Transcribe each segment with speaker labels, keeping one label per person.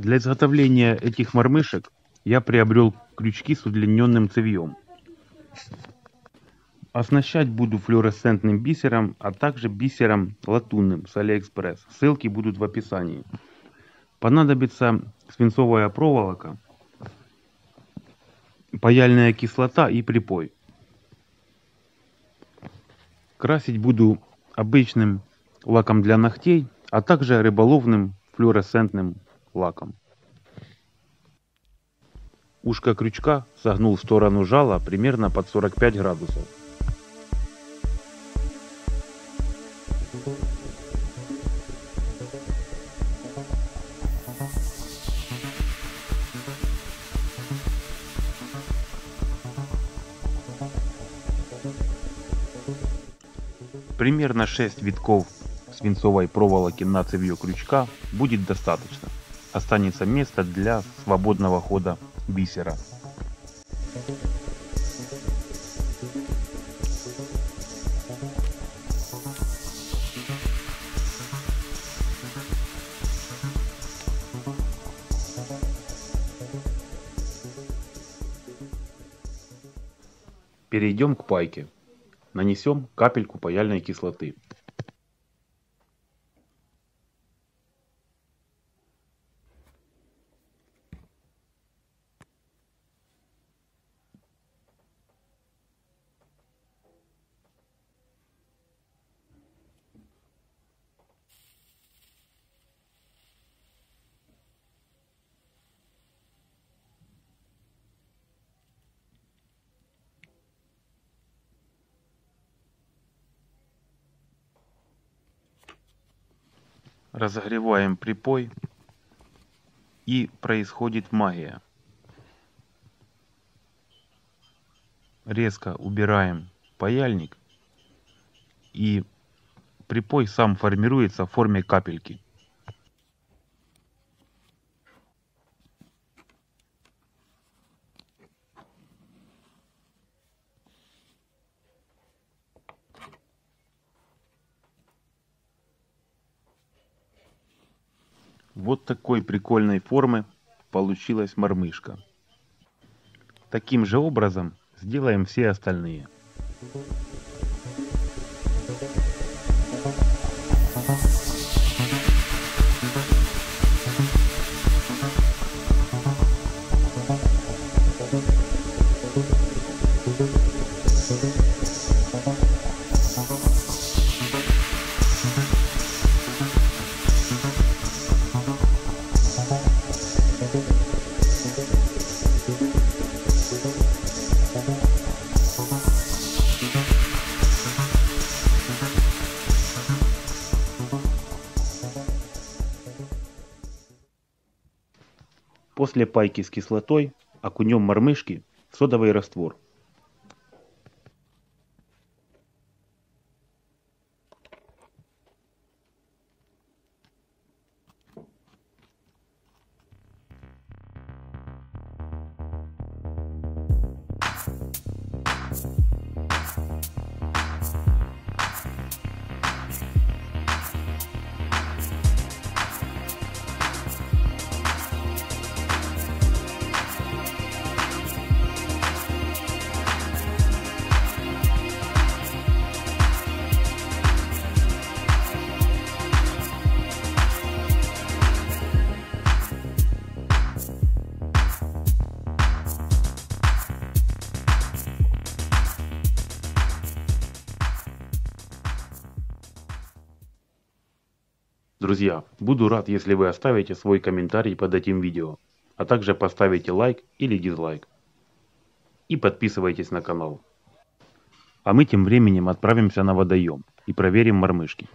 Speaker 1: Для изготовления этих мормышек я приобрел крючки с удлиненным цевьем. Оснащать буду флуоресцентным бисером, а также бисером латунным с Алиэкспресс. Ссылки будут в описании. Понадобится свинцовая проволока, паяльная кислота и припой. Красить буду обычным лаком для ногтей, а также рыболовным флуоресцентным лаком. Ушко крючка согнул в сторону жала примерно под 45 градусов. Примерно 6 витков свинцовой проволоки на цевье крючка будет достаточно. Останется место для свободного хода бисера. Перейдем к пайке. Нанесем капельку паяльной кислоты. Разогреваем припой и происходит магия. Резко убираем паяльник и припой сам формируется в форме капельки. Вот такой прикольной формы получилась мормышка. Таким же образом сделаем все остальные. После пайки с кислотой окунем мормышки в содовый раствор. Друзья, буду рад, если вы оставите свой комментарий под этим видео, а также поставите лайк или дизлайк. И подписывайтесь на канал. А мы тем временем отправимся на водоем и проверим мормышки.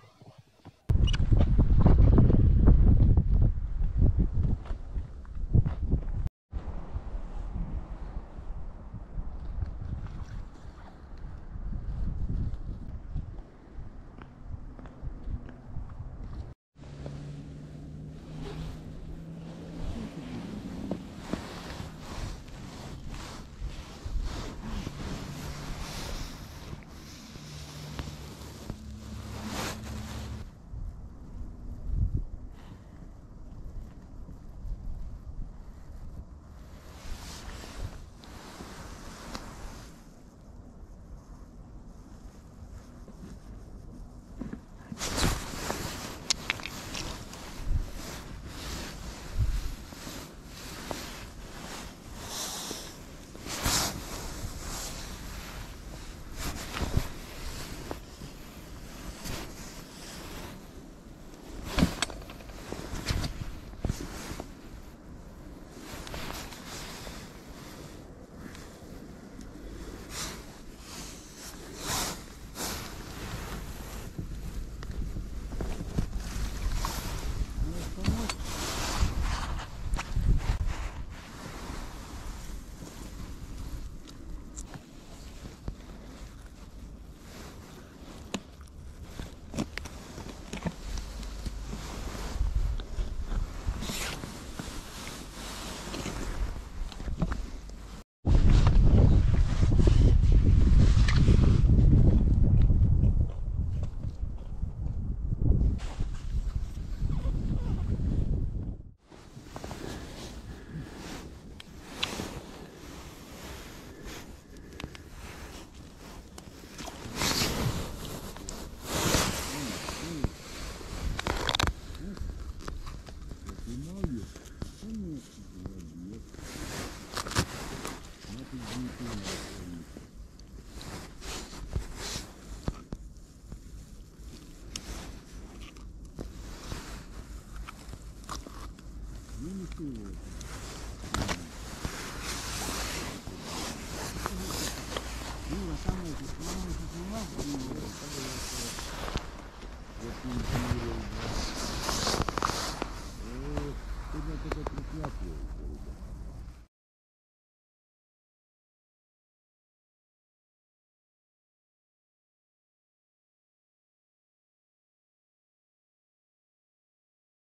Speaker 2: Сегодня только прикляпываю.